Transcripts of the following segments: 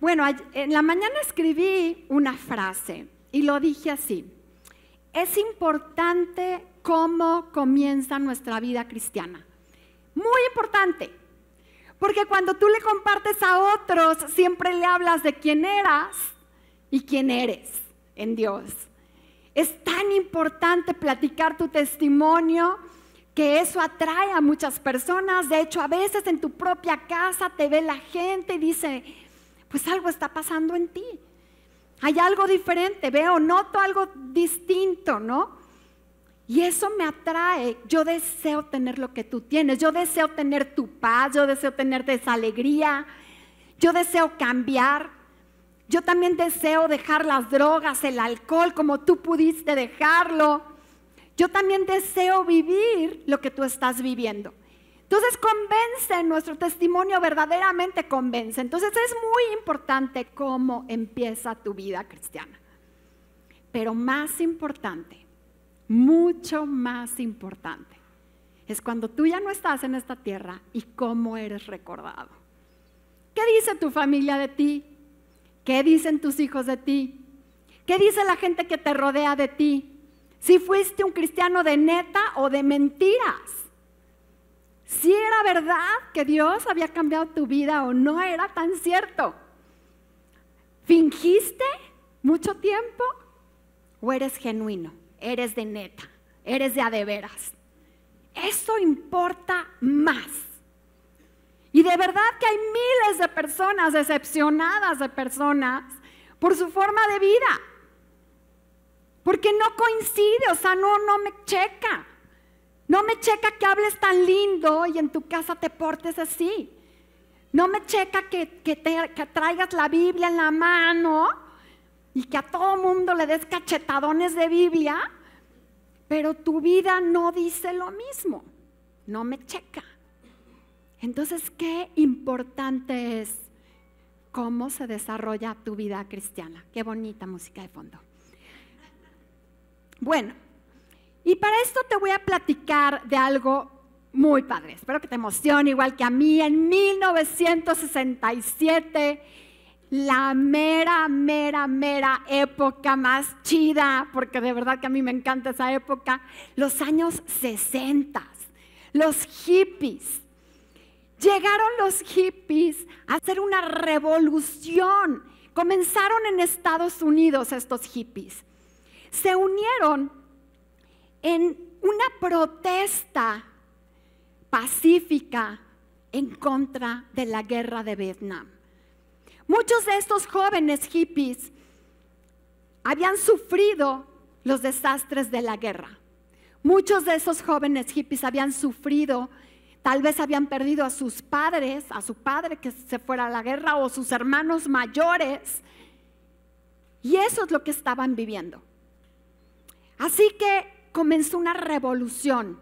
Bueno, en la mañana escribí una frase y lo dije así. Es importante cómo comienza nuestra vida cristiana. Muy importante. Porque cuando tú le compartes a otros, siempre le hablas de quién eras y quién eres en Dios. Es tan importante platicar tu testimonio que eso atrae a muchas personas. De hecho, a veces en tu propia casa te ve la gente y dice, pues algo está pasando en ti. Hay algo diferente, veo, noto algo distinto, ¿no? Y eso me atrae. Yo deseo tener lo que tú tienes. Yo deseo tener tu paz. Yo deseo tener esa alegría. Yo deseo cambiar. Yo también deseo dejar las drogas, el alcohol, como tú pudiste dejarlo. Yo también deseo vivir lo que tú estás viviendo. Entonces convence, nuestro testimonio verdaderamente convence. Entonces es muy importante cómo empieza tu vida cristiana. Pero más importante, mucho más importante, es cuando tú ya no estás en esta tierra y cómo eres recordado. ¿Qué dice tu familia de ti? ¿Qué dicen tus hijos de ti? ¿Qué dice la gente que te rodea de ti? Si fuiste un cristiano de neta o de mentiras si era verdad que Dios había cambiado tu vida o no era tan cierto. ¿Fingiste mucho tiempo o eres genuino? Eres de neta, eres de adeveras. Eso importa más. Y de verdad que hay miles de personas decepcionadas de personas por su forma de vida. Porque no coincide, o sea, no, no me checa. No me checa que hables tan lindo y en tu casa te portes así. No me checa que, traigas la Biblia en la mano y que a todo mundo le des cachetadones de Biblia, pero tu vida no dice lo mismo. No me checa. Entonces, qué importante es cómo se desarrolla tu vida cristiana. Qué bonita música de fondo. Bueno, y para esto te voy a platicar de algo muy padre. Espero que te emocione igual que a mí. En 1967, la mera, mera, mera época más chida, porque de verdad que a mí me encanta esa época, los años 60, los hippies. Llegaron los hippies a hacer una revolución. Comenzaron en Estados Unidos estos hippies. Se unieron en una protesta pacífica en contra de la guerra de Vietnam. Muchos de estos jóvenes hippies habían sufrido los desastres de la guerra. Muchos de esos jóvenes hippies habían sufrido, tal vez habían perdido a sus padres, a su padre que se fuera a la guerra o sus hermanos mayores. Y eso es lo que estaban viviendo. Así que comenzó una revolución,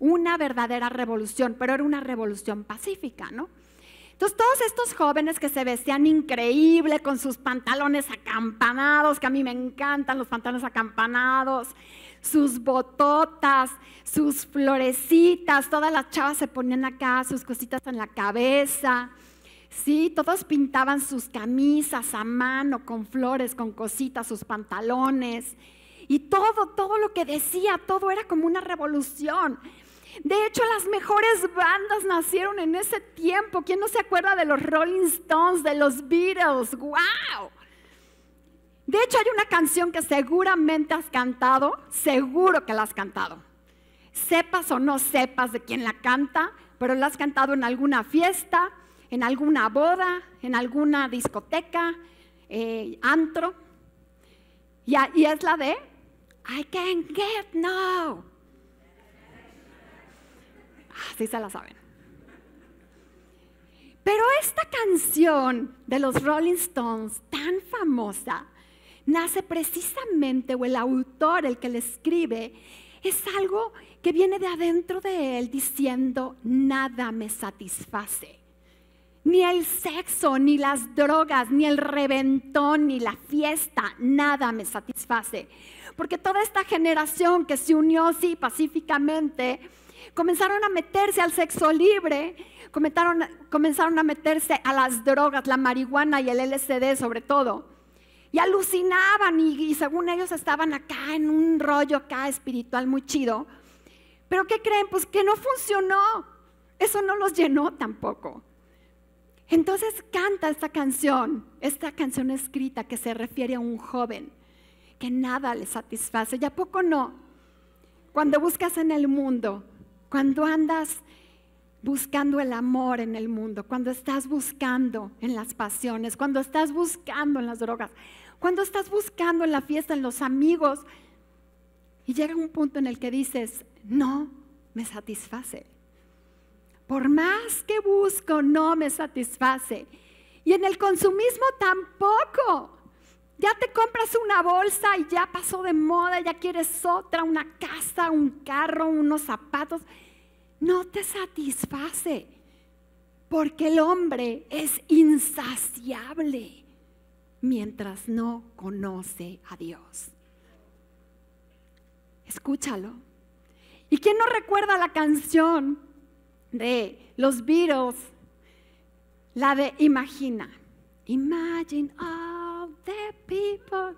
una verdadera revolución, pero era una revolución pacífica, ¿no? Entonces todos estos jóvenes que se vestían increíble con sus pantalones acampanados, que a mí me encantan los pantalones acampanados, sus bototas, sus florecitas, todas las chavas se ponían acá sus cositas en la cabeza. Sí, todos pintaban sus camisas a mano con flores, con cositas, sus pantalones. Y todo, todo lo que decía, todo era como una revolución. De hecho, las mejores bandas nacieron en ese tiempo. ¿Quién no se acuerda de los Rolling Stones, de los Beatles? ¡Wow! De hecho, hay una canción que seguramente has cantado, seguro que la has cantado. Sepas o no sepas de quién la canta, pero la has cantado en alguna fiesta, en alguna boda, en alguna discoteca, eh, antro. y es la de I can get no. Así se la saben. Pero esta canción de los Rolling Stones, tan famosa, nace precisamente, o el autor, el que le escribe, es algo que viene de adentro de él diciendo, nada me satisface. Ni el sexo, ni las drogas, ni el reventón, ni la fiesta, nada me satisface. Porque toda esta generación que se unió, sí, pacíficamente, comenzaron a meterse al sexo libre comenzaron, comenzaron a meterse a las drogas, la marihuana y el LSD sobre todo. Y alucinaban y, y según ellos estaban acá en un rollo acá espiritual muy chido. Pero ¿qué creen? Pues que no funcionó. Eso no los llenó tampoco. Entonces canta esta canción, esta canción escrita que se refiere a un joven que nada le satisface. ¿Y a poco no? Cuando buscas en el mundo, cuando andas buscando el amor en el mundo, cuando estás buscando en las pasiones, cuando estás buscando en las drogas, cuando estás buscando en la fiesta, en los amigos, y llega un punto en el que dices, no me satisface. Por más que busco, no me satisface. Y en el consumismo tampoco. Ya te compras una bolsa y ya pasó de moda, ya quieres otra, una casa, un carro, unos zapatos. No te satisface. Porque el hombre es insaciable mientras no conoce a Dios. Escúchalo. ¿Y quién no recuerda la canción de los Beatles? La de Imagina. Imagine all the people.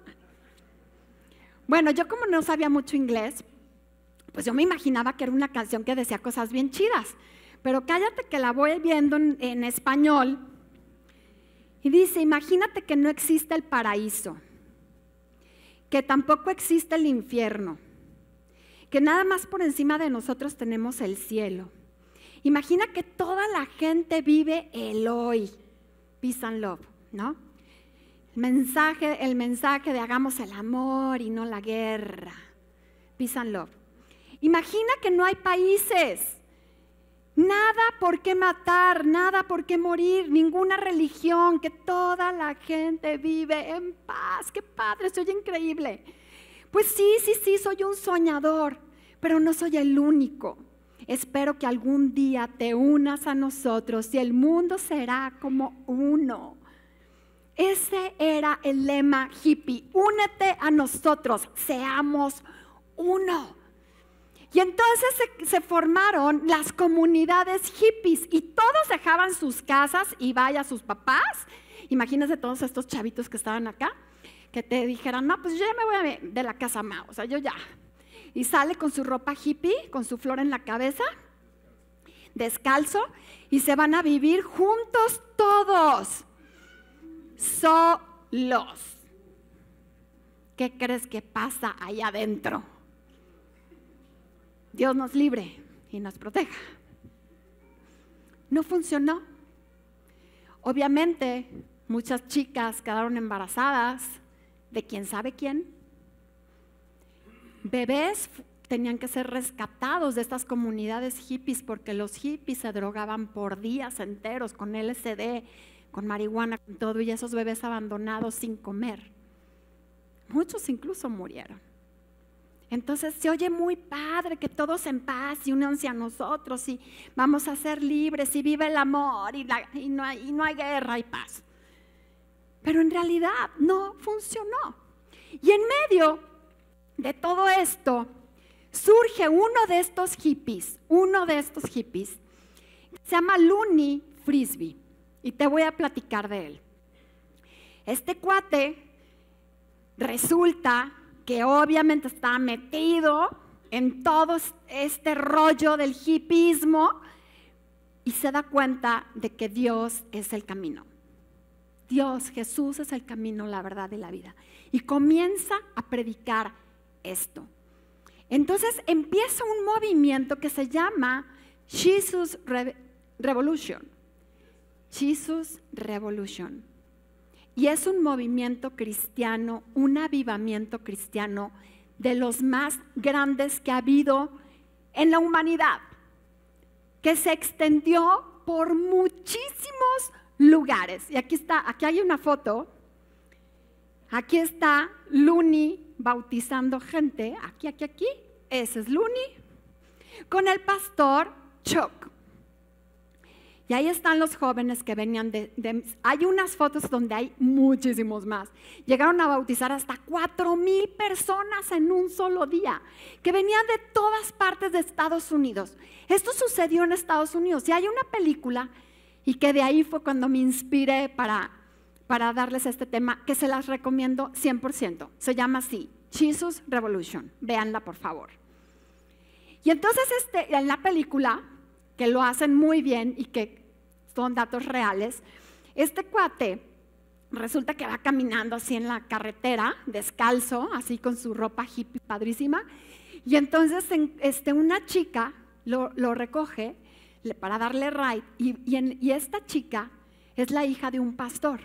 Bueno, yo como no sabía mucho inglés, pues yo me imaginaba que era una canción que decía cosas bien chidas. Pero cállate que la voy viendo en, en español. Y dice, imagínate que no existe el paraíso, que tampoco existe el infierno que nada más por encima de nosotros tenemos el cielo. Imagina que toda la gente vive el hoy, peace and love, ¿no? El mensaje, el mensaje de hagamos el amor y no la guerra, peace and love. Imagina que no hay países, nada por qué matar, nada por qué morir, ninguna religión, que toda la gente vive en paz. Qué padre, soy increíble. Pues sí, sí, sí, soy un soñador, pero no soy el único. Espero que algún día te unas a nosotros y el mundo será como uno. Ese era el lema hippie. Únete a nosotros, seamos uno. Y entonces se, formaron las comunidades hippies y todos dejaban sus casas y vaya sus papás. Imagínense todos estos chavitos que estaban acá que te dijeran, no, pues yo ya me voy de la casa Mao, o sea, yo ya. Y sale con su ropa hippie, con su flor en la cabeza, descalzo, y se van a vivir juntos todos, solos. ¿Qué crees que pasa ahí adentro? Dios nos libre y nos proteja. No funcionó. Obviamente, muchas chicas quedaron embarazadas, de quién sabe quién. Bebés tenían que ser rescatados de estas comunidades hippies porque los hippies se drogaban por días enteros con LSD, con marihuana, con todo, y esos bebés abandonados sin comer. Muchos incluso murieron. Entonces se oye muy padre que todos en paz y únanse a nosotros y vamos a ser libres y vive el amor y, no hay guerra y paz. Pero en realidad no funcionó. Y en medio de todo esto surge uno de estos hippies, uno de estos hippies, se llama Looney Frisbee. Y te voy a platicar de él. Este cuate resulta que obviamente está metido en todo este rollo del hippismo y se da cuenta de que Dios es el camino. Dios, Jesús es el camino, la verdad y la vida. Y comienza a predicar esto. Entonces empieza un movimiento que se llama Jesus Revolution. Jesus Revolution. Y es un movimiento cristiano, un avivamiento cristiano de los más grandes que ha habido en la humanidad, que se extendió por muchísimos lugares. Y aquí está, aquí hay una foto. Aquí está Luni bautizando gente. Aquí, aquí, aquí. Ese es Luni. Con el pastor Chuck. Y ahí están los jóvenes que venían de, Hay unas fotos donde hay muchísimos más. Llegaron a bautizar hasta cuatro mil personas en un solo día, que venían de todas partes de Estados Unidos. Esto sucedió en Estados Unidos. Y hay una película, y que de ahí fue cuando me inspiré para, para darles este tema, que se las recomiendo 100%. Se llama así, Jesus Revolution. Véanla, por favor. Y entonces este, en la película que lo hacen muy bien y que son datos reales, este cuate resulta que va caminando así en la carretera, descalzo, así con su ropa hippie padrísima, y entonces este, una chica lo, recoge para darle ride, y, y esta chica es la hija de un pastor,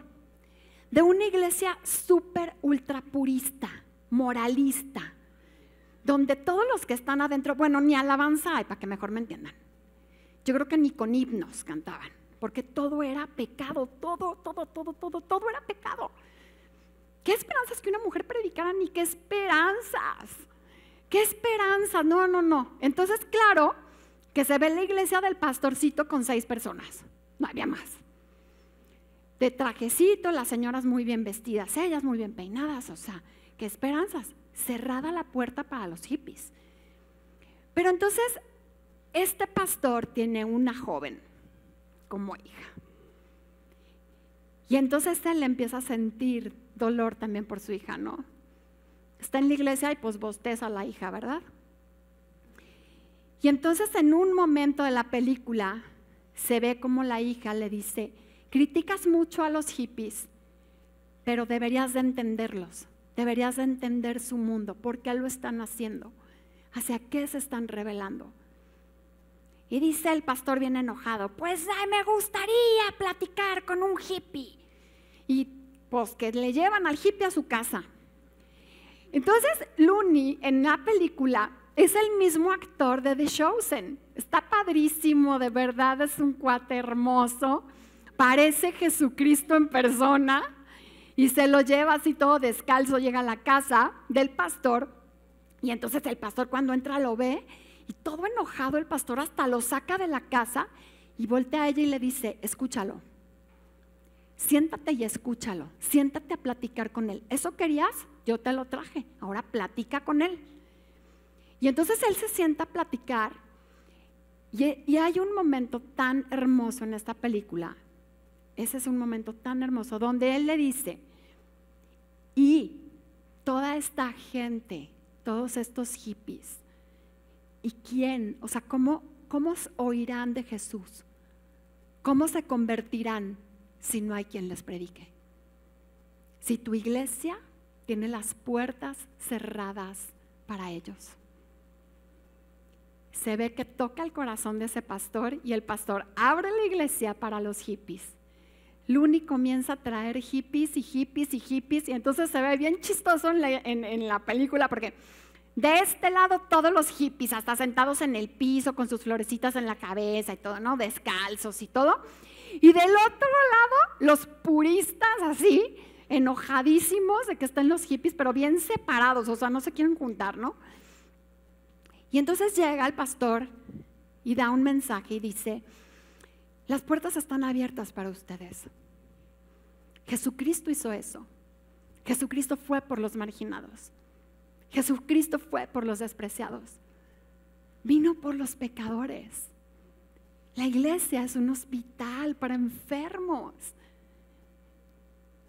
de una iglesia súper ultra purista, moralista, donde todos los que están adentro, bueno, ni alabanza hay, para que mejor me entiendan. Yo creo que ni con himnos cantaban, porque todo era pecado, todo, todo, todo, todo, todo era pecado. ¿Qué esperanzas que una mujer predicara? Ni qué esperanzas. ¿Qué esperanzas? No, no, no. Entonces, claro que se ve la iglesia del pastorcito con seis personas. No había más. De trajecito, las señoras muy bien vestidas, ellas muy bien peinadas, o sea, qué esperanzas. Cerrada la puerta para los hippies. Pero entonces este pastor tiene una joven como hija. Y entonces él empieza a sentir dolor también por su hija, ¿no? Está en la iglesia y pues bosteza a la hija, ¿verdad? Y entonces en un momento de la película se ve como la hija le dice, criticas mucho a los hippies, pero deberías de entenderlos, deberías de entender su mundo, por qué lo están haciendo, hacia qué se están revelando. Y dice el pastor bien enojado, pues ay, me gustaría platicar con un hippie. Y pues que le llevan al hippie a su casa. Entonces, Looney en la película es el mismo actor de The Chosen. Está padrísimo, de verdad, es un cuate hermoso. Parece Jesucristo en persona. Y se lo lleva así todo descalzo, llega a la casa del pastor. Y entonces el pastor cuando entra lo ve y todo enojado el pastor hasta lo saca de la casa y voltea a ella y le dice, escúchalo, siéntate y escúchalo, siéntate a platicar con él. ¿Eso querías? Yo te lo traje, ahora platica con él. Y entonces él se sienta a platicar y, y hay un momento tan hermoso en esta película, ese es un momento tan hermoso, donde él le dice, y toda esta gente, todos estos hippies, ¿Y quién? O sea, ¿cómo, cómo oirán de Jesús? ¿Cómo se convertirán si no hay quien les predique? Si tu iglesia tiene las puertas cerradas para ellos. Se ve que toca el corazón de ese pastor y el pastor abre la iglesia para los hippies. Luni comienza a traer hippies y hippies y hippies y entonces se ve bien chistoso en la, película porque de este lado todos los hippies, hasta sentados en el piso con sus florecitas en la cabeza y todo, ¿no? Descalzos y todo. Y del otro lado, los puristas así, enojadísimos de que están los hippies, pero bien separados, o sea, no se quieren juntar, ¿no? Y entonces llega el pastor y da un mensaje y dice, las puertas están abiertas para ustedes. Jesucristo hizo eso. Jesucristo fue por los marginados. Jesucristo fue por los despreciados. Vino por los pecadores. La iglesia es un hospital para enfermos,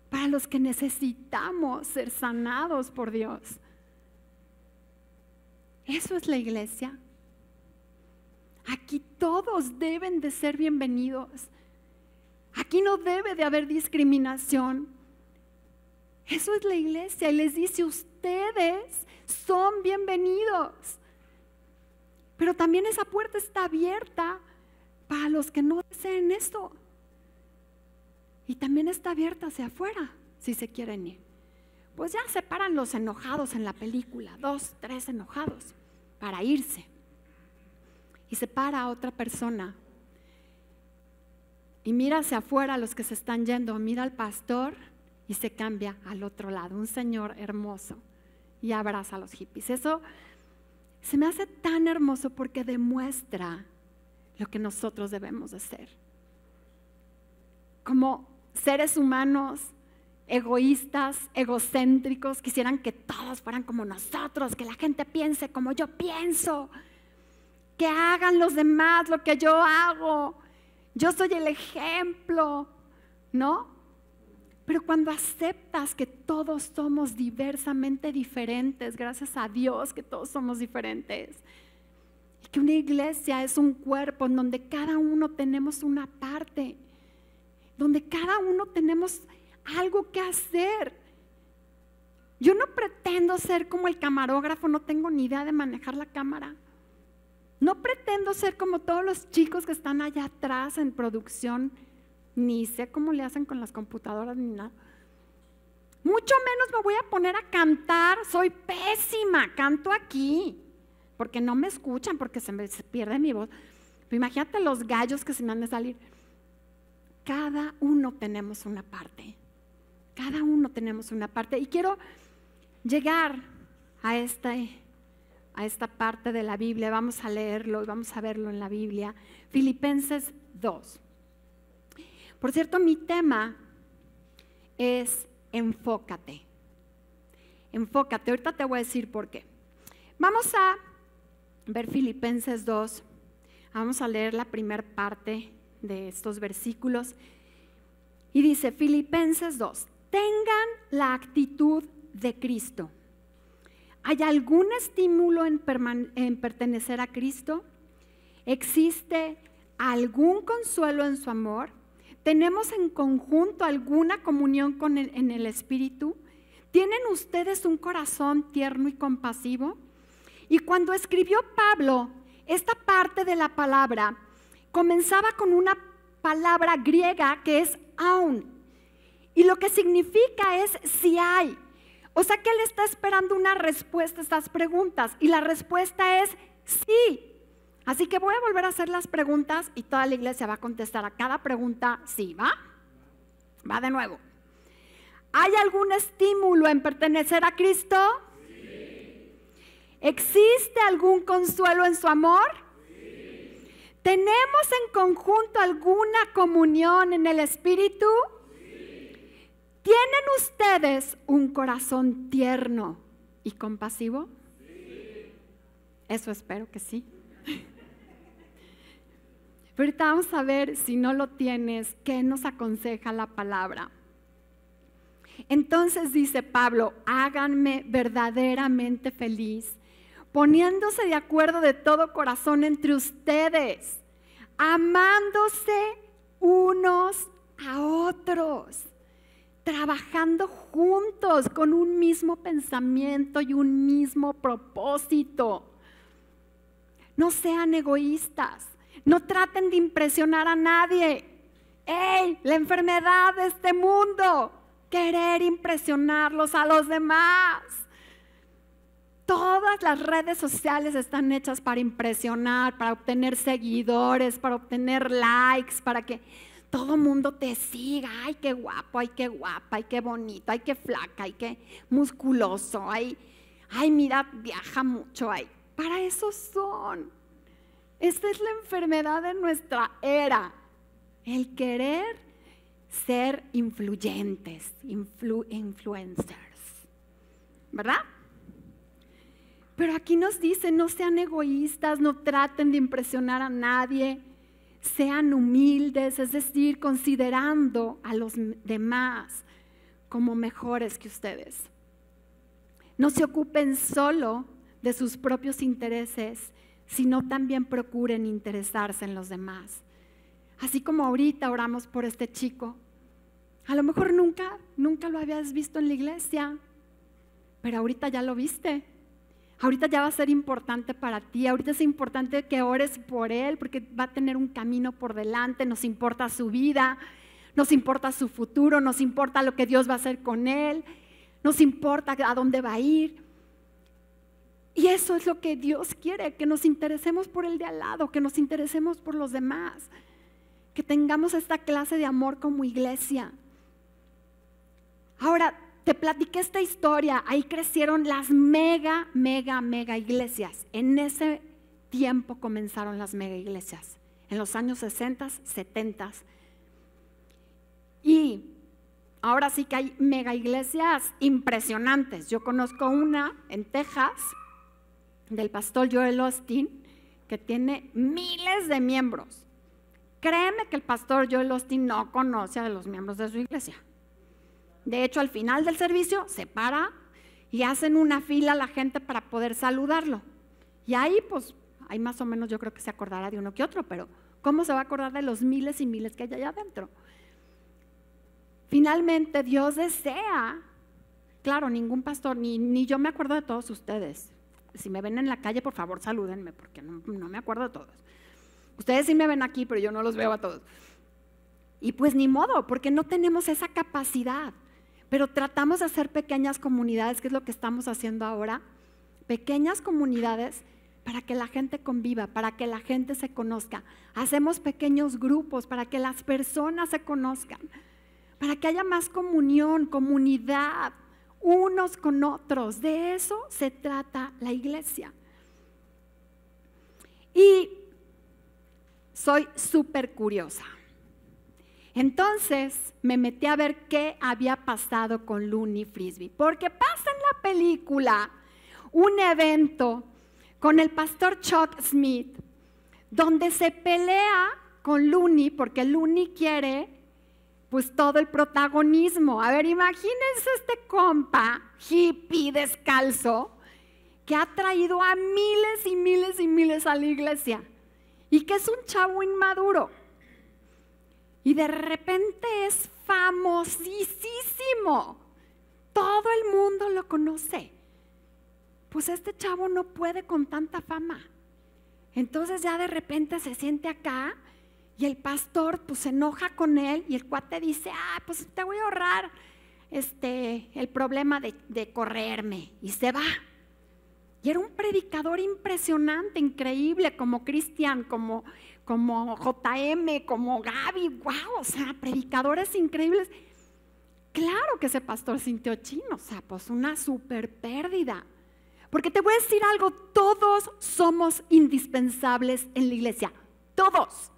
para los que necesitamos ser sanados por Dios. Eso es la iglesia. Aquí todos deben de ser bienvenidos. Aquí no debe de haber discriminación. Eso es la iglesia y les dice ustedes son bienvenidos. Pero también esa puerta está abierta para los que no deseen esto. Y también está abierta hacia afuera, si se quieren ir. Pues ya se paran los enojados en la película, dos, tres enojados, para irse. Y se para otra persona. Y mira hacia afuera los que se están yendo, mira al pastor y se cambia al otro lado, un señor hermoso y abraza a los hippies. Eso se me hace tan hermoso porque demuestra lo que nosotros debemos de ser. como seres humanos egoístas, egocéntricos, quisieran que todos fueran como nosotros, que la gente piense como yo pienso, que hagan los demás lo que yo hago. Yo soy el ejemplo, ¿no? Pero cuando aceptas que todos somos diversamente diferentes, gracias a Dios que todos somos diferentes, y que una iglesia es un cuerpo en donde cada uno tenemos una parte, donde cada uno tenemos algo que hacer. Yo no pretendo ser como el camarógrafo, no tengo ni idea de manejar la cámara. No pretendo ser como todos los chicos que están allá atrás en producción ni sé cómo le hacen con las computadoras ni nada. Mucho menos me voy a poner a cantar, soy pésima, canto aquí, porque no me escuchan, porque se me pierde mi voz. Pero imagínate los gallos que se me han de salir. Cada uno tenemos una parte, cada uno tenemos una parte. Y quiero llegar a esta, a esta parte de la Biblia, vamos a leerlo y vamos a verlo en la Biblia. Filipenses 2. Por cierto, mi tema es enfócate. Enfócate. Ahorita te voy a decir por qué. Vamos a ver Filipenses 2. Vamos a leer la primera parte de estos versículos. Y dice, Filipenses 2, tengan la actitud de Cristo. ¿Hay algún estímulo en, en, pertenecer a Cristo? ¿Existe algún consuelo en su amor? ¿Tenemos en conjunto alguna comunión con en el Espíritu? ¿Tienen ustedes un corazón tierno y compasivo? Y cuando escribió Pablo esta parte de la palabra, comenzaba con una palabra griega que es aun. Y lo que significa es si hay. O sea que él está esperando una respuesta a estas preguntas. Y la respuesta es sí. Así que voy a volver a hacer las preguntas y toda la iglesia va a contestar a cada pregunta sí, ¿va? Va de nuevo. ¿Hay algún estímulo en pertenecer a Cristo? Sí. ¿Existe algún consuelo en su amor? Sí. ¿Tenemos en conjunto alguna comunión en el Espíritu? Sí. ¿Tienen ustedes un corazón tierno y compasivo? Eso espero que sí. Pero ahorita vamos a ver si no lo tienes, qué nos aconseja la palabra. Entonces dice Pablo, háganme verdaderamente feliz, poniéndose de acuerdo de todo corazón entre ustedes, amándose unos a otros, trabajando juntos con un mismo pensamiento y un mismo propósito. No sean egoístas no traten de impresionar a nadie. ¡Ey! La enfermedad de este mundo. Querer impresionarlos a los demás. Todas las redes sociales están hechas para impresionar, para obtener seguidores, para obtener likes, para que todo mundo te siga. Ay, qué guapo, ay, qué guapa, ay, qué bonito, ay, qué flaca, ay, qué musculoso, ay, ay, mira, viaja mucho, ay. Para eso son. Esta es la enfermedad de nuestra era. El querer ser influyentes, influencers. ¿Verdad? Pero aquí nos dice, no sean egoístas, no traten de impresionar a nadie, sean humildes, es decir, considerando a los demás como mejores que ustedes. No se ocupen solo de sus propios intereses, sino también procuren interesarse en los demás. Así como ahorita oramos por este chico. A lo mejor nunca, nunca lo habías visto en la iglesia, pero ahorita ya lo viste. Ahorita ya va a ser importante para ti, ahorita es importante que ores por él porque va a tener un camino por delante, nos importa su vida, nos importa su futuro, nos importa lo que Dios va a hacer con él, nos importa a dónde va a ir. Y eso es lo que Dios quiere, que nos interesemos por el de al lado, que nos interesemos por los demás, que tengamos esta clase de amor como iglesia. Ahora, te platiqué esta historia, ahí crecieron las mega, mega, mega iglesias. En ese tiempo comenzaron las mega iglesias, en los años 60, 70. Y ahora sí que hay mega iglesias impresionantes. Yo conozco una en Texas del pastor Joel Austin que tiene miles de miembros. Créeme que el pastor Joel Austin no conoce a los miembros de su iglesia. De hecho, al final del servicio se para y hacen una fila la gente para poder saludarlo. Y ahí, pues, hay más o menos, yo creo que se acordará de uno que otro, pero ¿cómo se va a acordar de los miles y miles que hay allá adentro? Finalmente, Dios desea, claro, ningún pastor, ni, ni yo me acuerdo de todos ustedes. Si me ven en la calle, por favor, salúdenme, porque no, no me acuerdo de todos. Ustedes sí me ven aquí, pero yo no los veo a todos. Y pues ni modo, porque no tenemos esa capacidad. Pero tratamos de hacer pequeñas comunidades, que es lo que estamos haciendo ahora. Pequeñas comunidades para que la gente conviva, para que la gente se conozca. Hacemos pequeños grupos para que las personas se conozcan, para que haya más comunión, comunidad, unos con otros. De eso se trata la iglesia. Y soy súper curiosa. Entonces me metí a ver qué había pasado con Looney Frisbee, porque pasa en la película un evento con el pastor Chuck Smith, donde se pelea con Looney, porque Looney quiere pues todo el protagonismo. A ver, imagínense este compa hippie descalzo que ha traído a miles y miles y miles a la iglesia y que es un chavo inmaduro y de repente es famosísimo. Todo el mundo lo conoce. Pues este chavo no puede con tanta fama. Entonces ya de repente se siente acá y el pastor pues se enoja con él y el cuate dice, ah, pues te voy a ahorrar este, el problema de, de correrme. Y se va. Y era un predicador impresionante, increíble, como Cristian, como como JM, como Gaby, wow, o sea, predicadores increíbles. Claro que ese pastor sintió chino, o sea, pues una super pérdida. Porque te voy a decir algo, todos somos indispensables en la iglesia, todos.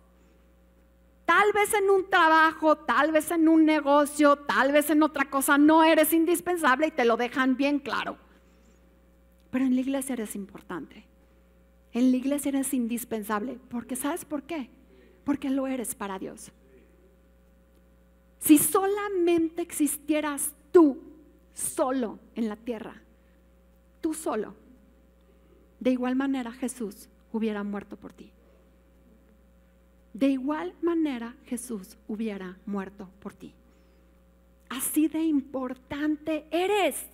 Tal vez en un trabajo, tal vez en un negocio, tal vez en otra cosa no eres indispensable y te lo dejan bien claro. Pero en la iglesia eres importante. En la iglesia eres indispensable. Porque ¿sabes por qué? Porque lo eres para Dios. Si solamente existieras tú solo en la tierra, tú solo, de igual manera Jesús hubiera muerto por ti. De igual manera Jesús hubiera muerto por ti. Así de importante eres.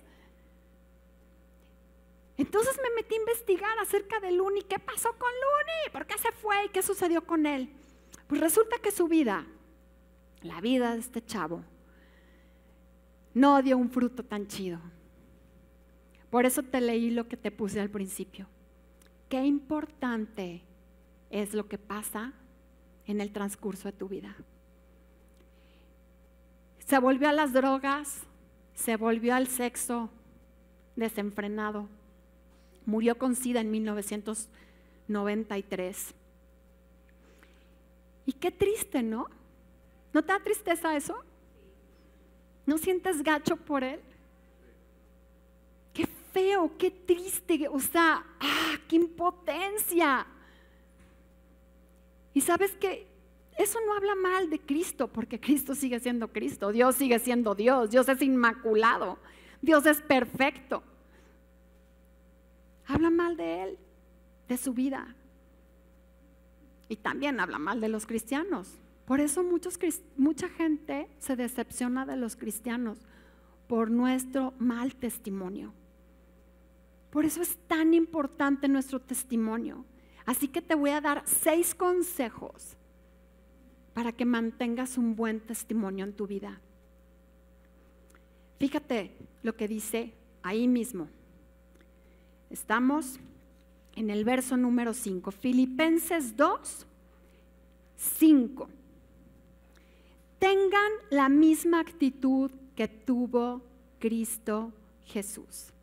Entonces me metí a investigar acerca de Luni, qué pasó con Luni, por qué se fue y qué sucedió con él. Pues resulta que su vida, la vida de este chavo, no dio un fruto tan chido. Por eso te leí lo que te puse al principio. Qué importante es lo que pasa en el transcurso de tu vida. Se volvió a las drogas, se volvió al sexo desenfrenado Murió con SIDA en 1993. Y qué triste, ¿no? ¿No te da tristeza eso? ¿No sientes gacho por él? Qué feo, qué triste, o sea, ¡ah, qué impotencia! Y sabes que eso no habla mal de Cristo, porque Cristo sigue siendo Cristo, Dios sigue siendo Dios, Dios es inmaculado, Dios es perfecto. Habla mal de él, de su vida. Y también habla mal de los cristianos. Por eso mucha gente se decepciona de los cristianos por nuestro mal testimonio. Por eso es tan importante nuestro testimonio. Así que te voy a dar seis consejos para que mantengas un buen testimonio en tu vida. Fíjate lo que dice ahí mismo. Estamos en el verso número 5, Filipenses 2, 5. Tengan la misma actitud que tuvo Cristo Jesús.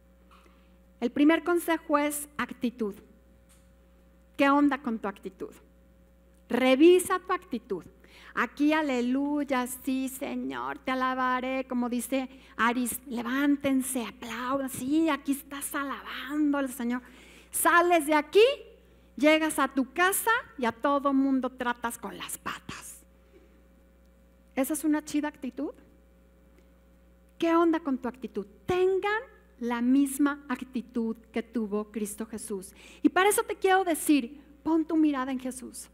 El primer consejo es actitud. ¿Qué onda con tu actitud? Revisa tu actitud. Aquí, aleluya, sí, Señor, te alabaré, como dice Aris, levántense, aplaudan, sí, aquí estás alabando al Señor. Sales de aquí, llegas a tu casa y a todo mundo tratas con las patas. ¿Esa es una chida actitud? ¿Qué onda con tu actitud? Tengan la misma actitud que tuvo Cristo Jesús. Y para eso te quiero decir, pon tu mirada en Jesús.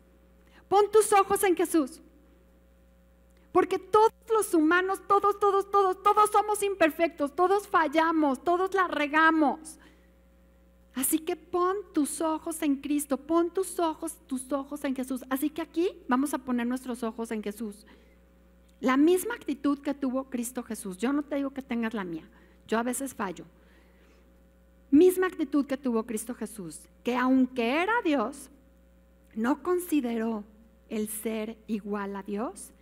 Pon tus ojos en Jesús. Porque todos los humanos, todos, todos, todos, todos somos imperfectos, todos fallamos, todos la regamos. Así que pon tus ojos en Cristo, pon tus ojos, tus ojos en Jesús. Así que aquí vamos a poner nuestros ojos en Jesús. La misma actitud que tuvo Cristo Jesús. Yo no te digo que tengas la mía, yo a veces fallo. Misma actitud que tuvo Cristo Jesús, que aunque era Dios, no consideró el ser igual a Dios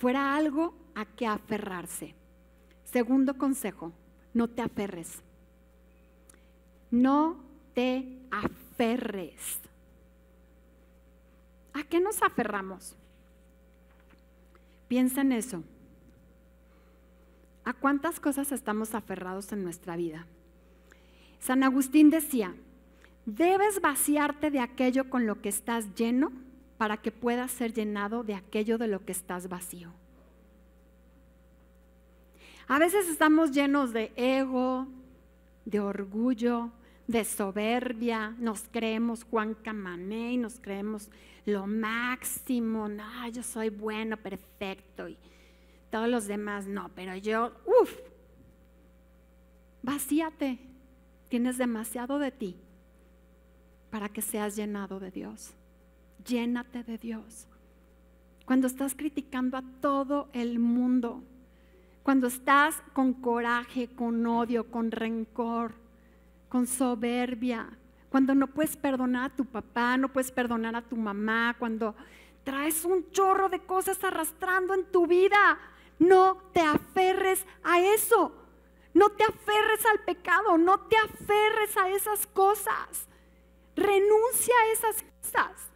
fuera algo a que aferrarse. Segundo consejo, no te aferres. No te aferres. ¿A qué nos aferramos? Piensa en eso. ¿A cuántas cosas estamos aferrados en nuestra vida? San Agustín decía, debes vaciarte de aquello con lo que estás lleno para que puedas ser llenado de aquello de lo que estás vacío. A veces estamos llenos de ego, de orgullo, de soberbia, nos creemos Juan Camané y nos creemos lo máximo, no, yo soy bueno, perfecto, y todos los demás no, pero yo, uff, vacíate, tienes demasiado de ti para que seas llenado de Dios. Llénate de Dios. Cuando estás criticando a todo el mundo, cuando estás con coraje, con odio, con rencor, con soberbia, cuando no puedes perdonar a tu papá, no puedes perdonar a tu mamá, cuando traes un chorro de cosas arrastrando en tu vida. No te aferres a eso. No te aferres al pecado, no te aferres a esas cosas. Renuncia a esas cosas.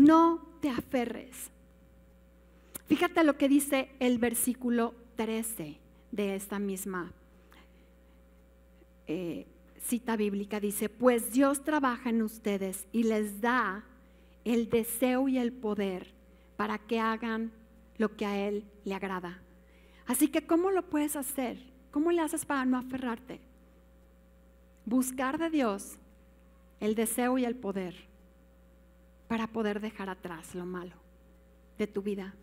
No te aferres. Fíjate lo que dice el versículo 13 de esta misma eh, cita bíblica dice, pues Dios trabaja en ustedes y les da el deseo y el poder para que hagan lo que a Él le agrada. Así que, ¿cómo lo puedes hacer? ¿Cómo le haces para no aferrarte? Buscar de Dios el deseo y el poder para poder dejar atrás lo malo de tu vida.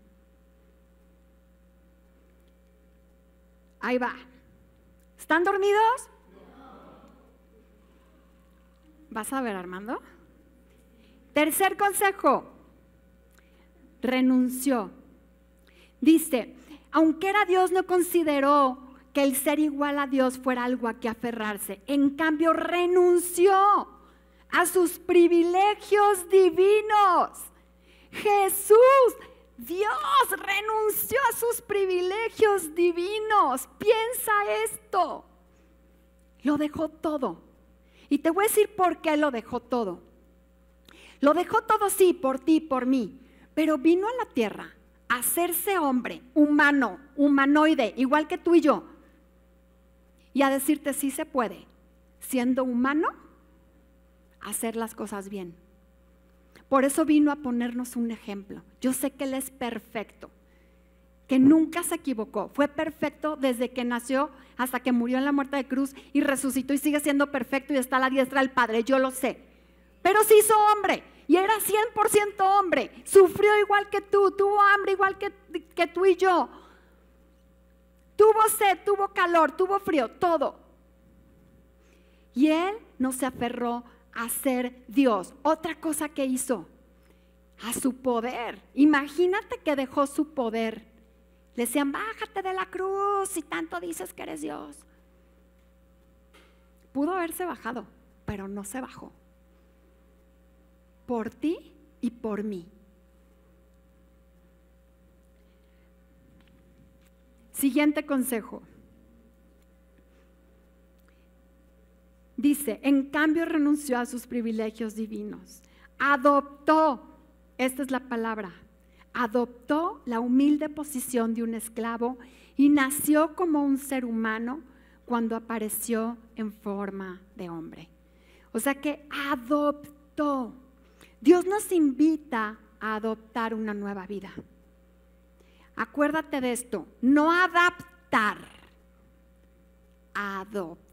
Ahí va. ¿Están dormidos? ¿Vas a ver, Armando? Tercer consejo, renunció. Dice, aunque era Dios, no consideró que el ser igual a Dios fuera algo a que aferrarse. En cambio, renunció a sus privilegios divinos. Jesús, Dios renunció a sus privilegios divinos. Piensa esto. Lo dejó todo y te voy a decir por qué lo dejó todo. Lo dejó todo, sí, por ti, por mí, pero vino a la tierra a hacerse hombre, humano, humanoide, igual que tú y yo, y a decirte sí se puede, siendo humano, hacer las cosas bien. Por eso vino a ponernos un ejemplo. Yo sé que Él es perfecto, que nunca se equivocó, fue perfecto desde que nació hasta que murió en la muerte de cruz y resucitó y sigue siendo perfecto y está a la diestra del Padre, yo lo sé. Pero se hizo hombre y era 100% hombre, sufrió igual que tú, tuvo hambre igual que, que tú y yo, tuvo sed, tuvo calor, tuvo frío, todo. Y él no se aferró a ser Dios. Otra cosa que hizo, a su poder. Imagínate que dejó su poder le decían, bájate de la cruz si tanto dices que eres Dios. Pudo haberse bajado, pero no se bajó. Por ti y por mí. Siguiente consejo. Dice, en cambio renunció a sus privilegios divinos. Adoptó esta es la palabra, adoptó la humilde posición de un esclavo y nació como un ser humano cuando apareció en forma de hombre. O sea que adoptó. Dios nos invita a adoptar una nueva vida. Acuérdate de esto, no adaptar, adoptar.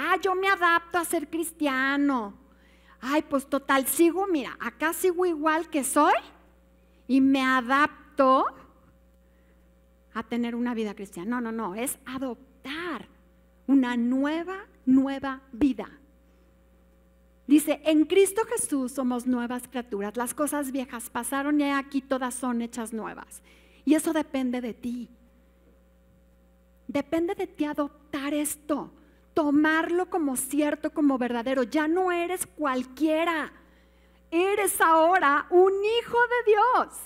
Ah, yo me adapto a ser cristiano. Ay, pues total, sigo, mira, acá sigo igual que soy y me adapto a tener una vida cristiana. No, no, no, es adoptar una nueva, nueva vida. Dice, en Cristo Jesús somos nuevas criaturas. Las cosas viejas pasaron y aquí todas son hechas nuevas. Y eso depende de ti. Depende de ti adoptar esto, tomarlo como cierto, como verdadero. Ya no eres cualquiera. Eres ahora un hijo de Dios.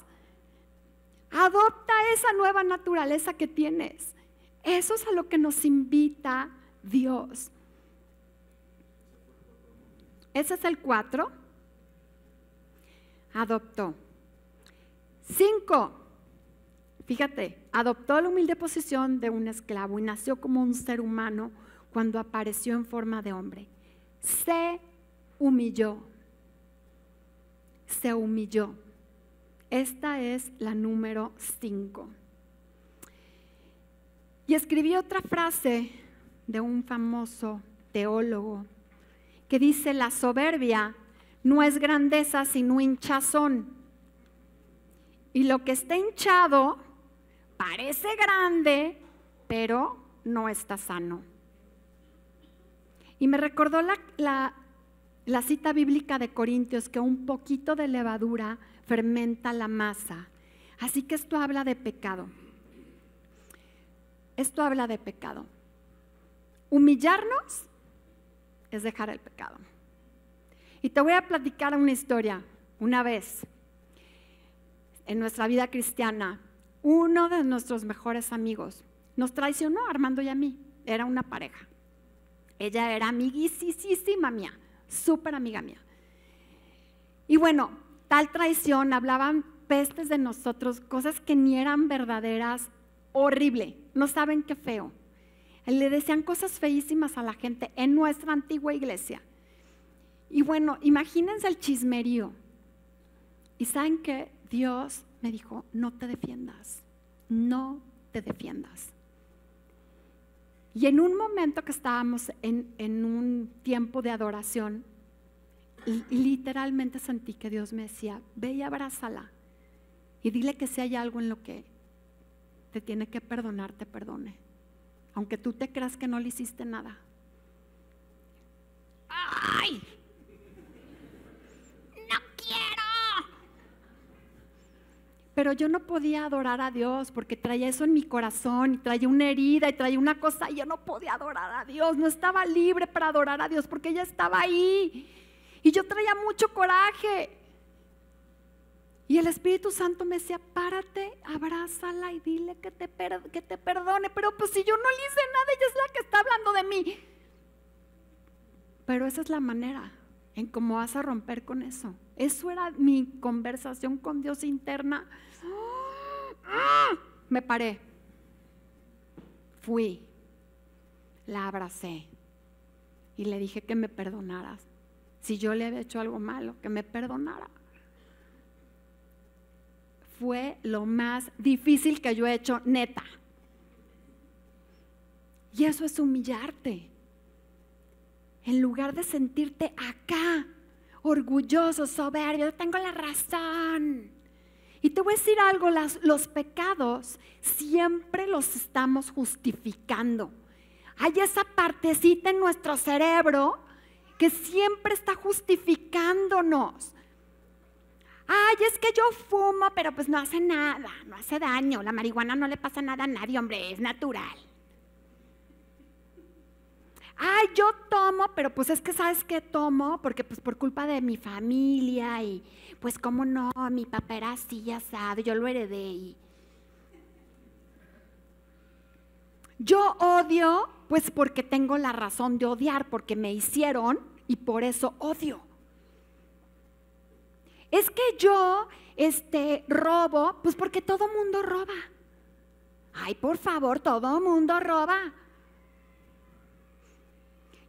Adopta esa nueva naturaleza que tienes. Eso es a lo que nos invita Dios. Ese es el cuatro. Adoptó. Cinco. Fíjate, adoptó la humilde posición de un esclavo y nació como un ser humano cuando apareció en forma de hombre. Se humilló. Se humilló. Esta es la número cinco. Y escribí otra frase de un famoso teólogo que dice, la soberbia no es grandeza, sino hinchazón. Y lo que está hinchado parece grande, pero no está sano. Y me recordó la, cita bíblica de Corintios, que un poquito de levadura fermenta la masa. Así que esto habla de pecado. Esto habla de pecado. Humillarnos es dejar el pecado. Y te voy a platicar una historia. Una vez, en nuestra vida cristiana, uno de nuestros mejores amigos nos traicionó, Armando y a mí. Era una pareja. Ella era amiguísima mía, súper amiga mía. Y bueno, tal traición, hablaban pestes de nosotros, cosas que ni eran verdaderas, horrible. No saben qué feo le decían cosas feísimas a la gente en nuestra antigua iglesia. Y bueno, imagínense el chismerío. Y saben que Dios me dijo, no te defiendas, no te defiendas. Y en un momento que estábamos en, un tiempo de adoración, literalmente sentí que Dios me decía, ve y abrázala y dile que si hay algo en lo que te tiene que perdonar, te perdone aunque tú te creas que no le hiciste nada. ¡Ay! ¡No quiero! Pero yo no podía adorar a Dios porque traía eso en mi corazón, y traía una herida y traía una cosa y yo no podía adorar a Dios, no estaba libre para adorar a Dios porque ella estaba ahí. Y yo traía mucho coraje. Y el Espíritu Santo me decía, párate, abrázala y dile que te, que te perdone. Pero pues si yo no le hice nada, ella es la que está hablando de mí. Pero esa es la manera en cómo vas a romper con eso. Eso era mi conversación con Dios interna. Me paré. Fui. La abracé. Y le dije que me perdonaras. Si yo le había hecho algo malo, que me perdonara fue lo más difícil que yo he hecho, neta. Y eso es humillarte. En lugar de sentirte acá, orgulloso, soberbio, tengo la razón. Y te voy a decir algo, los pecados siempre los estamos justificando. Hay esa partecita en nuestro cerebro que siempre está justificándonos. Ay, es que yo fumo, pero pues no hace nada, no hace daño. La marihuana no le pasa nada a nadie, hombre, es natural. Ay, yo tomo, pero pues es que sabes que tomo, porque pues por culpa de mi familia y pues cómo no, mi papá era así, ya sabe, yo lo heredé y... Yo odio, pues porque tengo la razón de odiar, porque me hicieron y por eso odio. es que yo este, robo, pues porque todo mundo roba. Ay, por favor, todo mundo roba.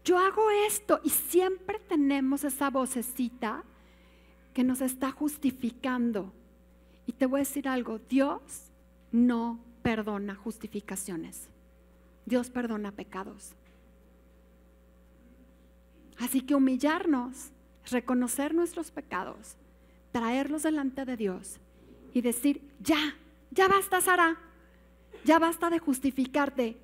Yo hago esto y siempre tenemos esa vocecita que nos está justificando. Y te voy a decir algo, Dios no perdona justificaciones. Dios perdona pecados. Así que humillarnos, reconocer nuestros pecados, traerlos delante de Dios y decir, ya, ya basta, Sara, ya basta de justificarte.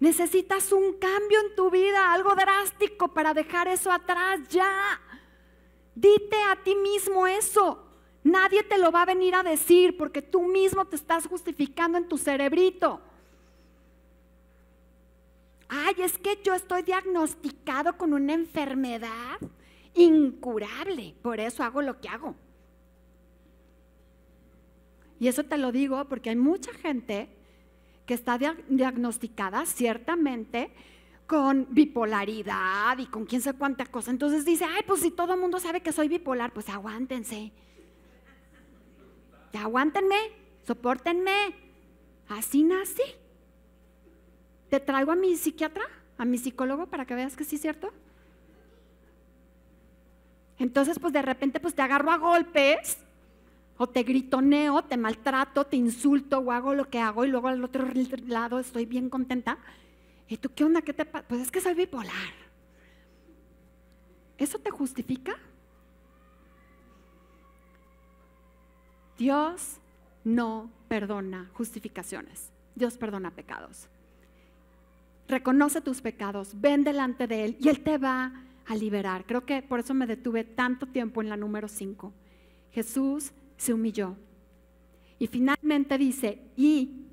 Necesitas un cambio en tu vida, algo drástico para dejar eso atrás, ya. Dite a ti mismo eso. Nadie te lo va a venir a decir porque tú mismo te estás justificando en tu cerebrito. Ay, es que yo estoy diagnosticado con una enfermedad incurable, por eso hago lo que hago. Y eso te lo digo porque hay mucha gente que está diagnosticada ciertamente con bipolaridad y con quién sé cuánta cosa. Entonces dice, ay, pues si todo el mundo sabe que soy bipolar, pues aguántense. Aguántenme, soportenme. Así nací. Te traigo a mi psiquiatra, a mi psicólogo, para que veas que sí es cierto. Entonces, pues de repente, pues te agarro a golpes, o te gritoneo, te maltrato, te insulto, o hago lo que hago, y luego al otro lado estoy bien contenta. ¿Y tú qué onda? ¿Qué te pasa? Pues es que soy bipolar. ¿Eso te justifica? Dios no perdona justificaciones. Dios perdona pecados. Reconoce tus pecados, ven delante de Él y Él te va a liberar. Creo que por eso me detuve tanto tiempo en la número 5. Jesús se humilló. Y finalmente dice, y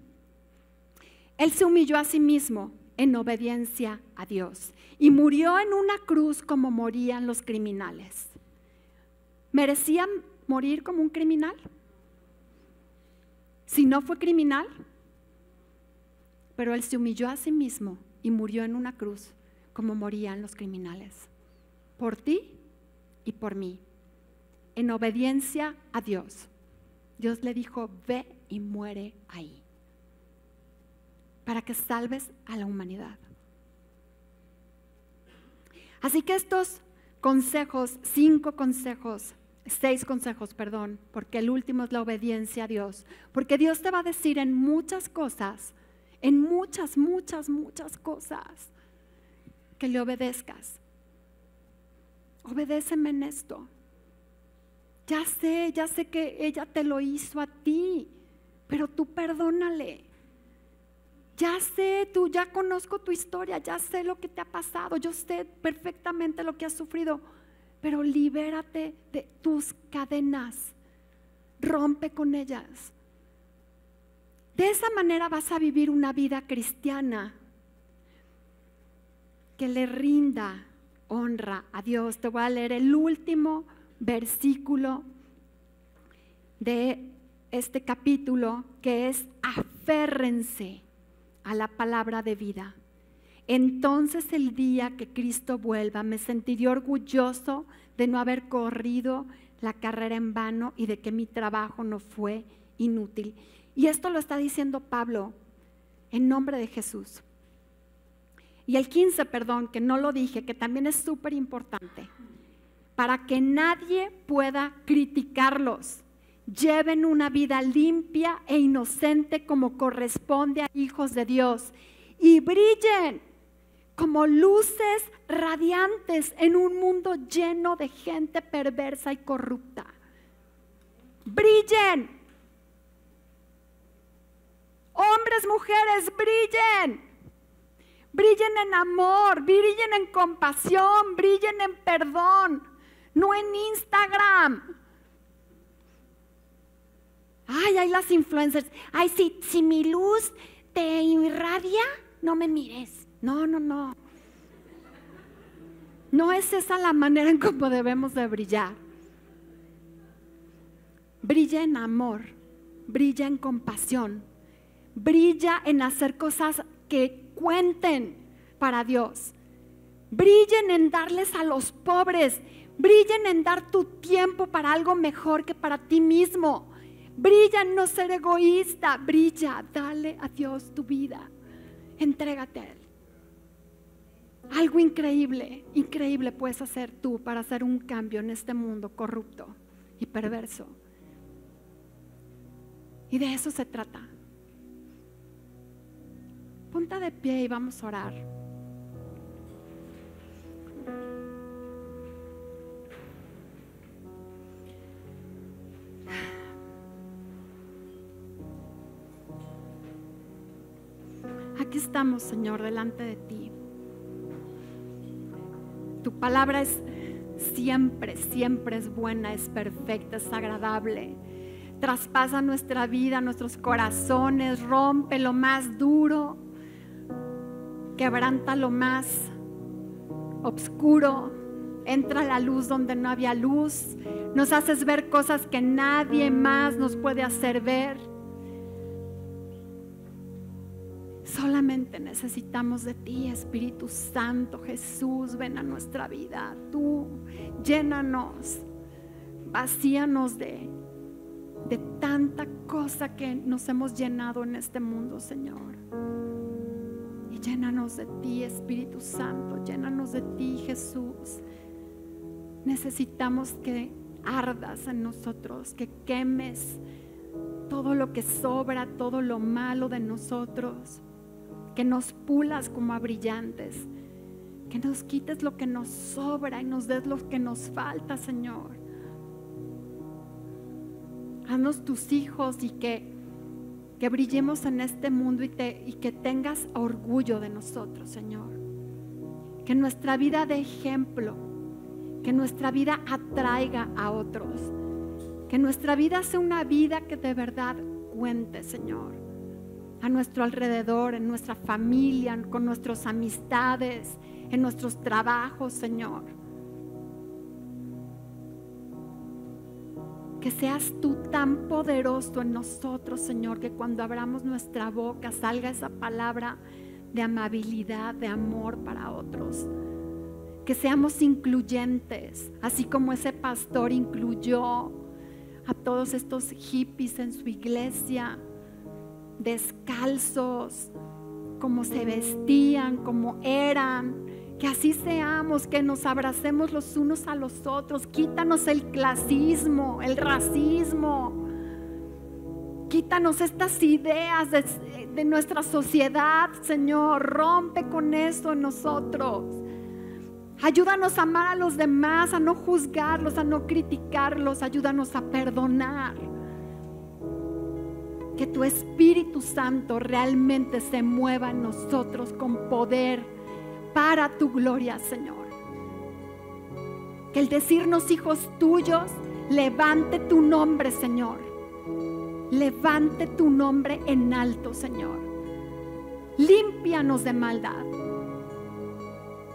Él se humilló a sí mismo en obediencia a Dios y murió en una cruz como morían los criminales. ¿Merecía morir como un criminal? Si no fue criminal, pero él se humilló a sí mismo y murió en una cruz como morían los criminales. Por ti y por mí. En obediencia a Dios. Dios le dijo, ve y muere ahí. Para que salves a la humanidad. Así que estos consejos, cinco consejos seis consejos, perdón, porque el último es la obediencia a Dios. Porque Dios te va a decir en muchas cosas, en muchas, muchas, muchas cosas, que le obedezcas. Obedéceme en esto. Ya sé, ya sé que ella te lo hizo a ti, pero tú perdónale. Ya sé, tú ya conozco tu historia, ya sé lo que te ha pasado, yo sé perfectamente lo que has sufrido pero libérate de tus cadenas, rompe con ellas. De esa manera vas a vivir una vida cristiana que le rinda honra a Dios. Te voy a leer el último versículo de este capítulo que es aférrense a la palabra de vida. Entonces el día que Cristo vuelva me sentiré orgulloso de no haber corrido la carrera en vano y de que mi trabajo no fue inútil. Y esto lo está diciendo Pablo en nombre de Jesús. Y el 15, perdón, que no lo dije, que también es súper importante, para que nadie pueda criticarlos. Lleven una vida limpia e inocente como corresponde a hijos de Dios y brillen como luces radiantes en un mundo lleno de gente perversa y corrupta. Brillen. Hombres, mujeres, brillen. Brillen en amor, brillen en compasión, brillen en perdón, no en Instagram. Ay, hay las influencers. Ay, si, si mi luz te irradia, no me mires. No, no, no. No es esa la manera en cómo debemos de brillar. Brilla en amor, brilla en compasión, brilla en hacer cosas que cuenten para Dios. Brillen en darles a los pobres, Brillen en dar tu tiempo para algo mejor que para ti mismo. Brilla en no ser egoísta. Brilla, dale a Dios tu vida. Entrégate a Él. Algo increíble, increíble puedes hacer tú para hacer un cambio en este mundo corrupto y perverso. Y de eso se trata. Punta de pie y vamos a orar. Aquí estamos, Señor, delante de ti. Tu palabra es siempre, siempre es buena, es perfecta, es agradable. Traspasa nuestra vida, nuestros corazones, rompe lo más duro, quebranta lo más oscuro, entra la luz donde no había luz, nos haces ver cosas que nadie más nos puede hacer ver. Solamente necesitamos de ti, Espíritu Santo, Jesús, ven a nuestra vida, tú llénanos, vacíanos de, de tanta cosa que nos hemos llenado en este mundo, Señor. Y llénanos de ti, Espíritu Santo, llénanos de ti, Jesús. Necesitamos que ardas en nosotros, que quemes todo lo que sobra, todo lo malo de nosotros que nos pulas como a brillantes, que nos quites lo que nos sobra y nos des lo que nos falta, Señor. Haznos tus hijos y que, que brillemos en este mundo y, te, y que tengas orgullo de nosotros, Señor. Que nuestra vida dé ejemplo, que nuestra vida atraiga a otros, que nuestra vida sea una vida que de verdad cuente, Señor a nuestro alrededor, en nuestra familia, con nuestras amistades, en nuestros trabajos, Señor. Que seas tú tan poderoso en nosotros, Señor, que cuando abramos nuestra boca salga esa palabra de amabilidad, de amor para otros. Que seamos incluyentes, así como ese pastor incluyó a todos estos hippies en su iglesia descalzos, como se vestían, como eran. Que así seamos, que nos abracemos los unos a los otros. Quítanos el clasismo, el racismo. Quítanos estas ideas de, de nuestra sociedad, Señor. Rompe con eso en nosotros. Ayúdanos a amar a los demás, a no juzgarlos, a no criticarlos. Ayúdanos a perdonar que tu Espíritu Santo realmente se mueva en nosotros con poder para tu gloria, Señor. Que el decirnos hijos tuyos, levante tu nombre, Señor. Levante tu nombre en alto, Señor. Límpianos de maldad.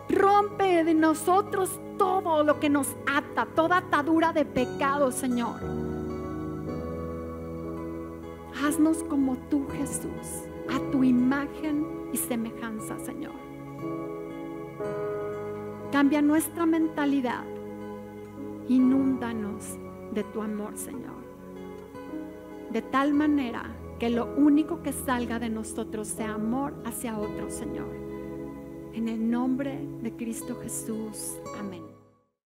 Rompe de nosotros todo lo que nos ata, toda atadura de pecado, Señor Haznos como tú, Jesús, a tu imagen y semejanza, Señor. Cambia nuestra mentalidad. Inúndanos de tu amor, Señor. De tal manera que lo único que salga de nosotros sea amor hacia otro, Señor. En el nombre de Cristo Jesús. Amén.